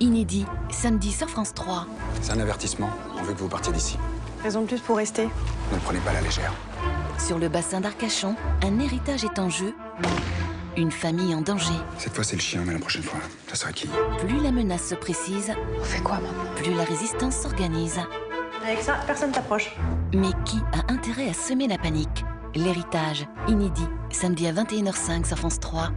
inédit, samedi sur France 3. C'est un avertissement. On veut que vous partiez d'ici. Raison de plus pour rester. Ne prenez pas la légère. Sur le bassin d'Arcachon, un héritage est en jeu. Une famille en danger. Cette fois, c'est le chien, mais la prochaine fois, ça sera qui? Plus la menace se précise, On fait quoi maintenant? plus la résistance s'organise. Avec ça, personne t'approche. Mais qui a intérêt à semer la panique? L'héritage, inédit, samedi à 21h05 sur France 3.